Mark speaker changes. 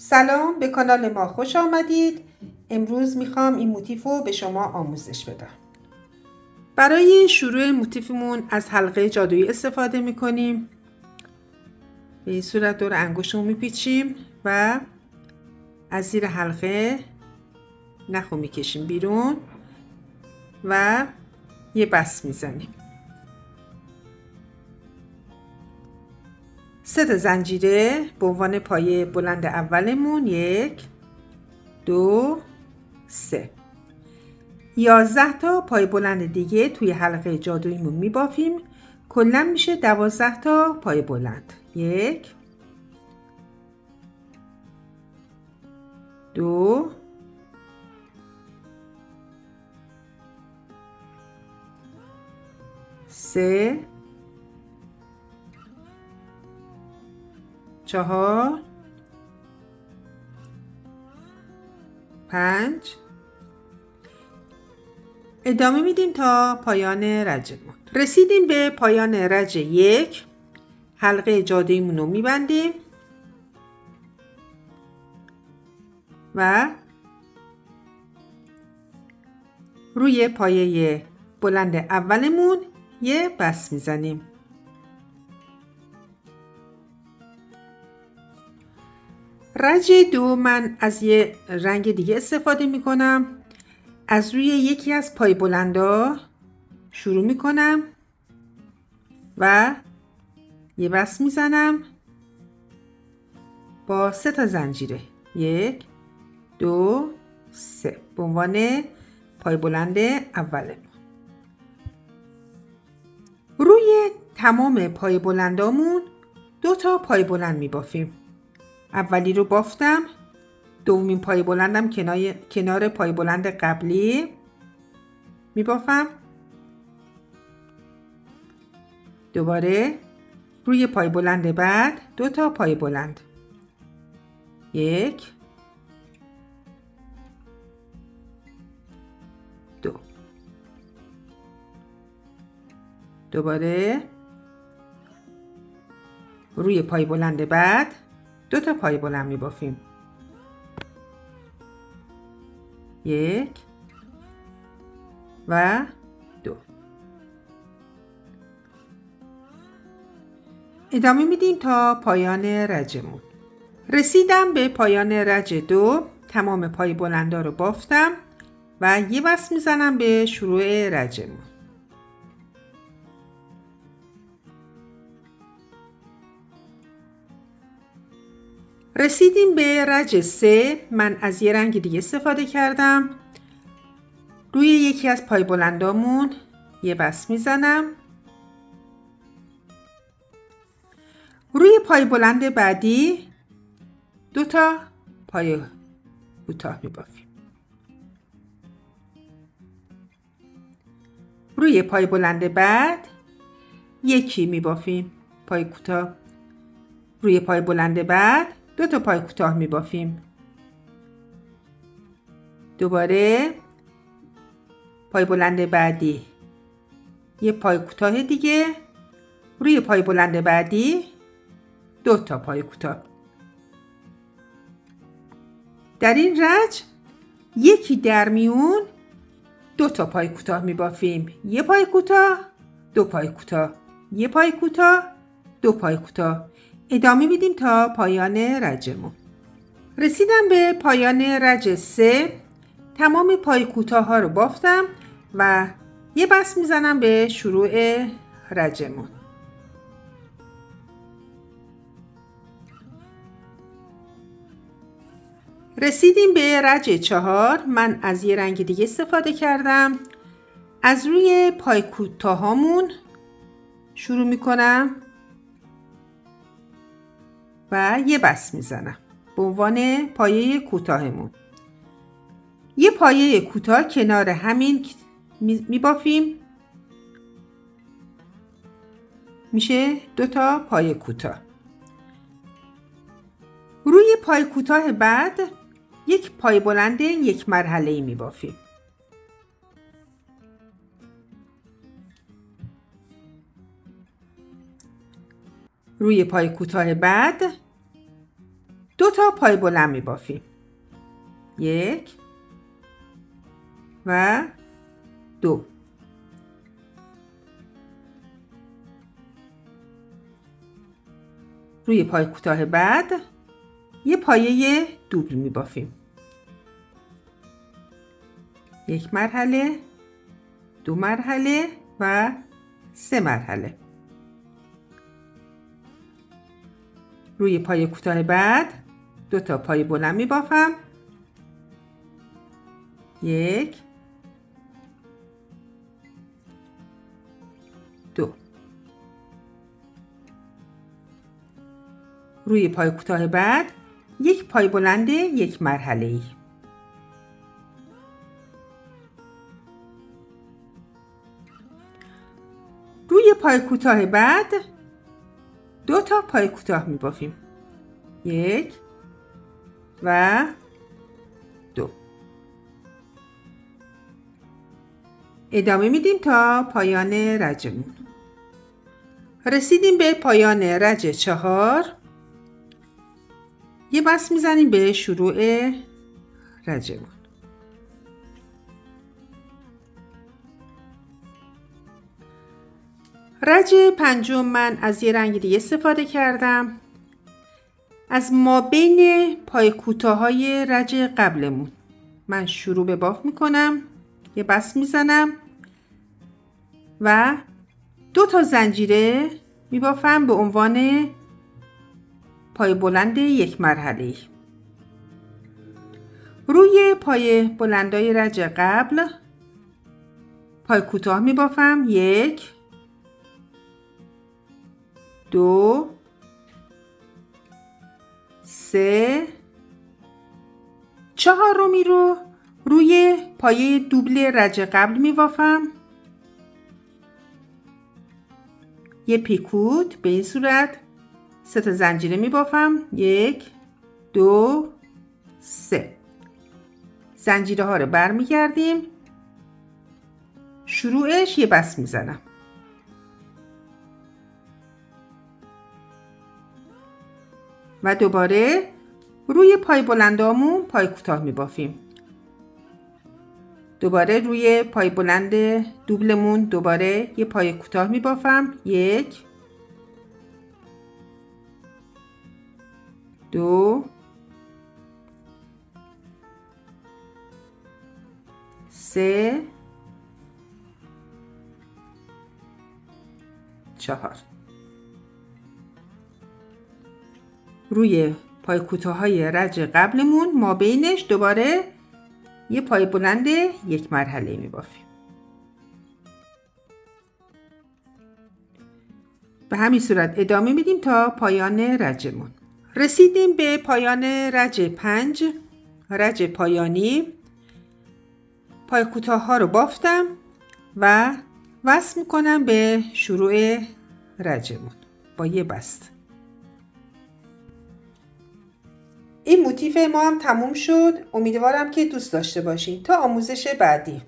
Speaker 1: سلام به کانال ما خوش آمدید. امروز می‌خوام این موتیف رو به شما آموزش بدم. برای شروع موتیفمون از حلقه جادویی استفاده می‌کنیم. به این صورت دور انگشتمون میپیچیم و از زیر حلقه نخو می‌کشیم بیرون و یه بس می‌زنیم. سه تا زنجیره به عنوان پایه بلند اولمون یک دو سه. یازده تا پای بلند دیگه توی حلقه جادوییمون میبافیم. کلا میشه دوازده تا پای بلند. یک دو سه چهار. پنج. ادامه میدیم تا پایان رجمون رسیدیم به پایان رج یک. حلقه جادویمون رو میبندیم. و روی پایه بلند اولمون یه بس می‌زنیم. رج دو من از یه رنگ دیگه استفاده می کنم از روی یکی از پای بلندا شروع می کنم و یه بس می‌زنم. با سه تا زنجیره. یک دو سه. به عنوان پای بلند اول روی تمام پای بلندامون دو تا پای بلند می بافیم اولی رو بافتم. دومین پای بلندم کنار, پای بلند قبلی. می بافم دوباره روی پای بلند بعد دو تا پای بلند. یک. دو. دوباره روی پای بلند بعد دو تا پای بلند می بافیم یک و دو. ادامه میدیم تا پایان رجمون. رسیدم به پایان رج دو. تمام پای بلندا رو بافتم و یه بس می‌زنم به شروع رجمون. رسیدیم به رج سه. من از یه رنگ دیگه استفاده کردم. روی یکی از پای بلندامون یه بس می‌زنم. روی پای بلند بعدی دو تا پای کوتاه میبافیم. روی پای بلند بعد یکی میبافیم. پای کوتاه. روی پای بلند بعد دو تا پای کوتاه می بافیم دوباره پای بلند بعدی. یه پای کوتاه دیگه. روی پای بلند بعدی دو تا پای کوتاه. در این رج یکی در میون دو تا پای کوتاه می بافیم یه پای کوتاه دو پای کوتاه. یه پای کوتاه دو پای کوتاه. ادامه میدیم تا پایان رجمون. رسیدم به پایان رج سه. تمام پای کوتاه ها رو بافتم و یه بس می‌زنم به شروع رجمون. رسیدیم به رج چهار. من از یه رنگ دیگه استفاده کردم. از روی پای کوتاهامون شروع می‌کنم. و یه بس می‌زنم. به عنوان پایه کوتاهمون. یه پایه کوتاه کنار همین میبافیم. میشه دو تا پایه کوتاه. روی پای کوتاه بعد یک پای بلند یک مرحله ای میبافیم. روی پای کوتاه بعد دو تا پای بلند می بافیم یک و دو. روی پای کوتاه بعد یه پایه دوبل می بافیم یک مرحله دو مرحله و سه مرحله. روی پای کوتاه بعد دو تا پای بلند می بافم یک دو. روی پای کوتاه بعد یک پای بلند یک مرحله. ای روی پای کوتاه بعد دو تا پای کوتاه می بافیم یک و دو. ادامه میدیم تا پایان رجمون. رسیدیم به پایان رج چهار. یه بس می‌زنیم به شروع رجمون. رج پنجم من از یه رنگ دیگه استفاده کردم. از ما بین پای کوتاه های رج قبلمون. من شروع به باف می‌کنم یه بس می‌زنم و دو تا زنجیره میبافم به عنوان پای بلند یک مرحله روی پای بلندای رج قبل پای کوتاه میبافم. یک دو سه. چهارمی رو روی پایه دوبل رج قبل میوافم یه پیکوت به این صورت. سه تا زنجیره میبافم یک دو سه. زنجیره ها رو برمیگردیم. شروعش یه بس می‌زنم. و دوباره روی پای بلندامون پای کوتاه می بافیم دوباره روی پای بلند دوبلمون دوباره یه پای کوتاه می بافم یک دو سه چهار. روی پای کوتاه های رج قبلمون ما بینش دوباره یه پای بلند یک مرحله می بافیم به همین صورت ادامه میدیم تا پایان رجمون. رسیدیم به پایان رج پنج رج پایانی. پای کوتاه ها رو بافتم و وصل می‌کنم به شروع رجمون. با یه بست. این موتیف ما هم تموم شد. امیدوارم که دوست داشته باشین. تا آموزش بعدی.